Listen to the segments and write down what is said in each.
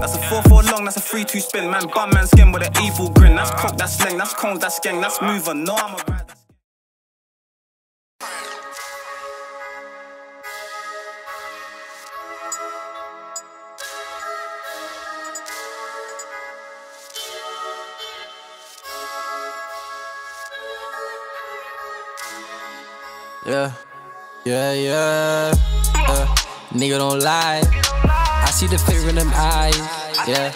That's a 4-4 long, that's a 3-2 spin. Man, bum man skin with an evil grin. That's coke, that's slang, that's cones, that's gang, that's mover. No, I'm a ride. Yeah, yeah, yeah. Uh, nigga don't lie. I see the fear in them eyes. Yeah.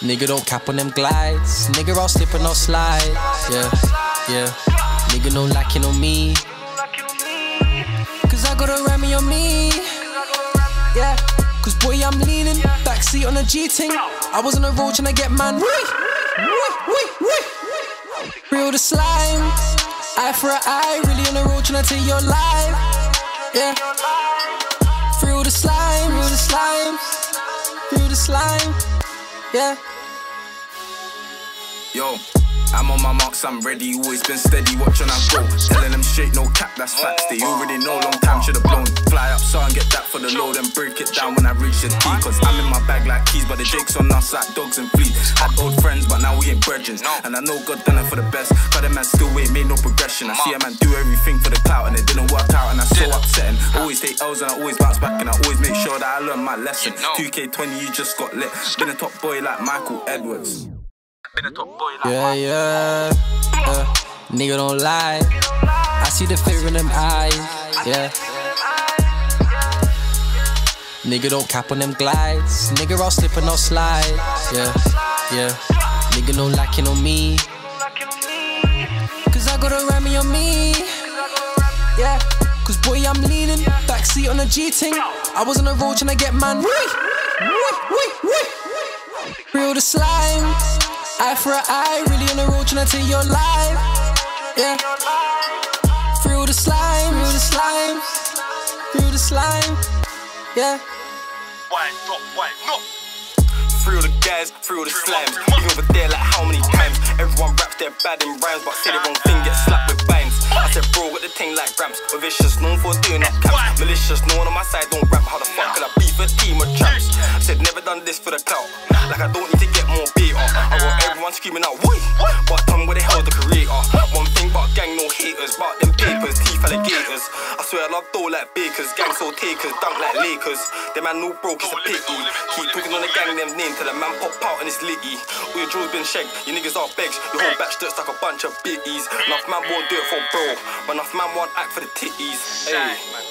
Nigga don't cap on them glides. Nigga all slip and slide. Yeah, yeah. Nigga no lacking on me. Cause I got a Remy on me. Yeah. Cause boy, I'm leaning. Backseat on a G ting. I was on the road trying to get man. Real the slime. Eye for an eye. Really on the road trying to take your life. Yeah. Feel the slime. Feel the slime. Feel the slime. Yeah. Yo, I'm on my marks, I'm ready. Always been steady, watching I go. Telling them straight, no cap, that's facts. They already know, long time should've blown. Fly up, so and get that for the load and break it down when I reach the D. Cause I'm in my bag like keys, but the jakes on us like dogs and fleas. Had old friends, but now we ain't brethren. And I know God done it for the best. but the man still ain't made no progression. I see a man do everything for the clout and it didn't work out, and that's so upsetting. Always take L's and I always bounce back, and I always make sure that I learn my lesson. 2K20, you just got lit. Been a top boy like Michael Edwards. Been a top boy like Yeah, yeah. Uh, nigga don't lie. I see the fear in them eyes. Yeah. Nigga don't cap on them glides. Nigga all slip and all slide. Yeah, yeah. Nigga no lacking on me. Cause I got a Remy on me. Yeah. Backseat on a G ting. I was on the road trying to get man. Wee, wee, wee, Real the slime. Eye for an eye. Really on the road trying to take your life. Yeah. Feel the slime. Feel the slime. Feel the slime. Yeah. Free all the guys, all the slimes. Been over there like how many times? Everyone raps their bad in rhymes, but say the wrong thing, get slapped said, bro, got the thing like ramps. Vicious, known for doing up camps. Malicious, no one on my side don't rap. How the fuck could I beef a team of tramps? Said, never done this for the clout. Like I don't need to get more beat I got everyone screaming out, woi. But me where the hell the career One thing about gang, no haters. But them papers, teeth alligators. I swear I love dough like bakers. Gang so takers, dunk like Lakers. Them man no broke, it's a pity. Keep talking on the gang, them name till the man pop out and it's litty. All your jewels been shagged, you niggas are begs. Your whole batch looks like a bunch of bitties. Enough man won't do it for bro, but enough man won't act for the titties. Hey.